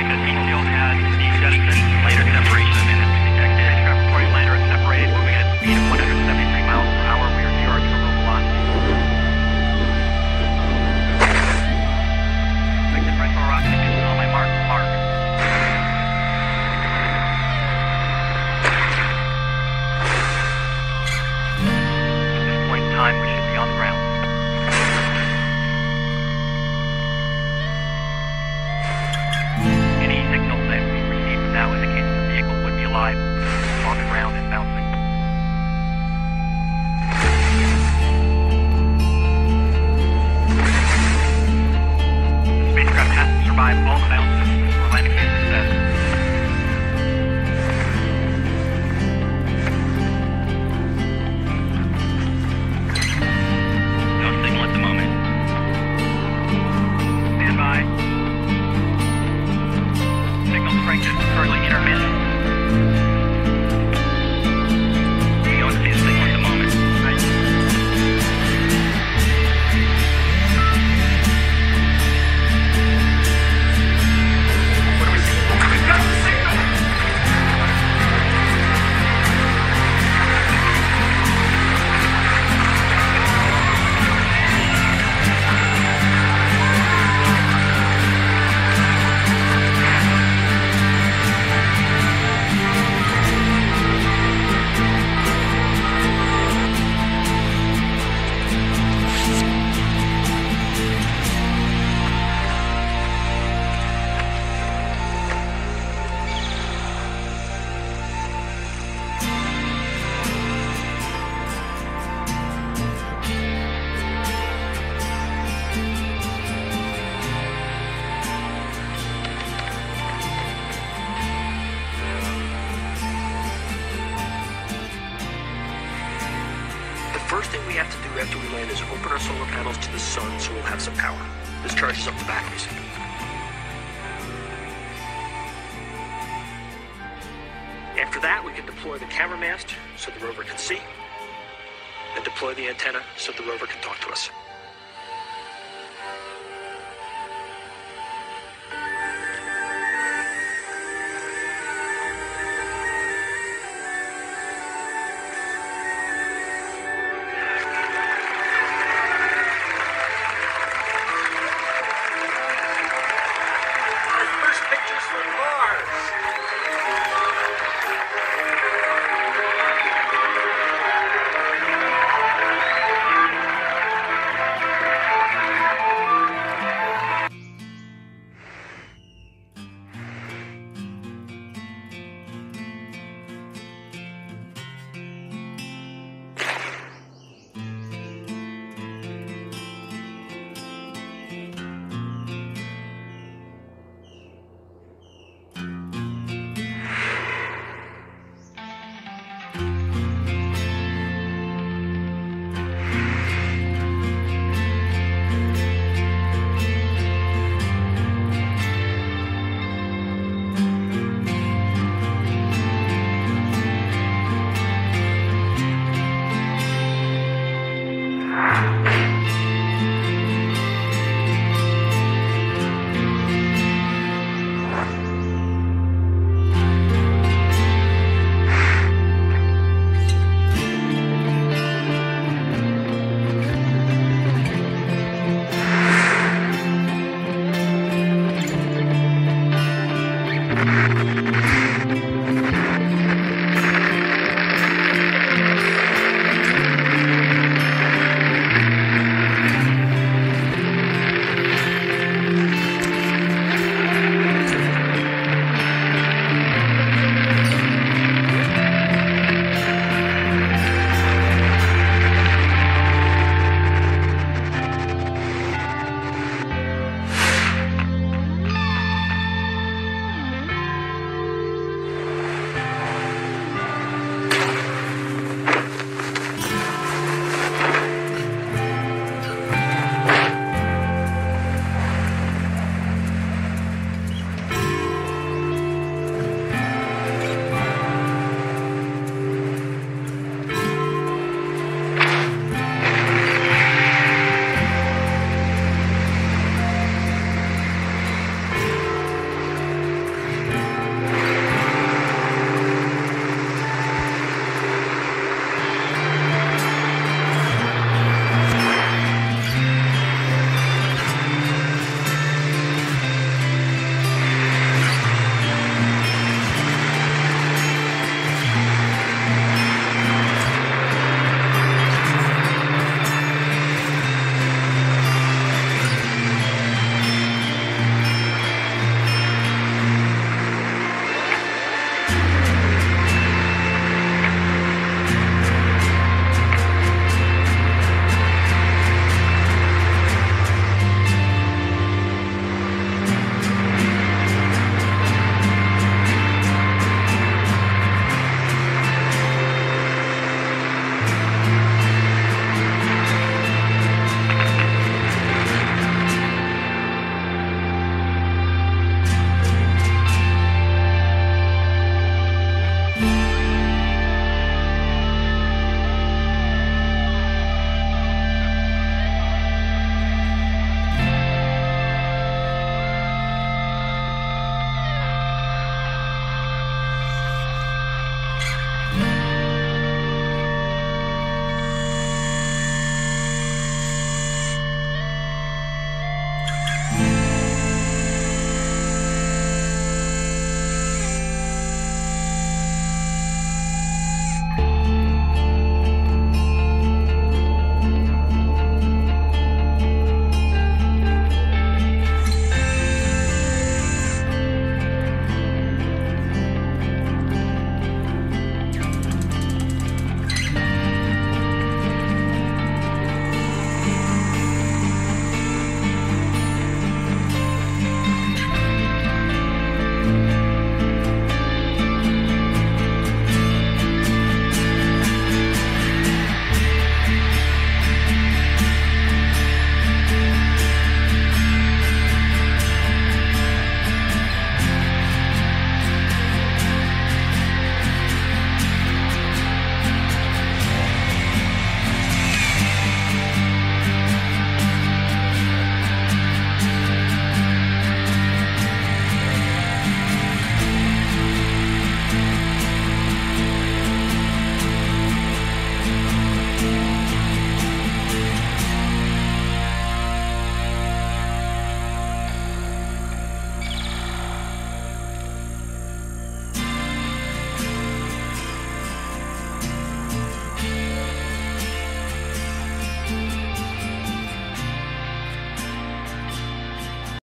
Like a still head. by both of them. first thing we have to do after we land is open our solar panels to the sun so we'll have some power. This charges up the batteries. After that, we can deploy the camera mast so the rover can see, and deploy the antenna so the rover can talk to us.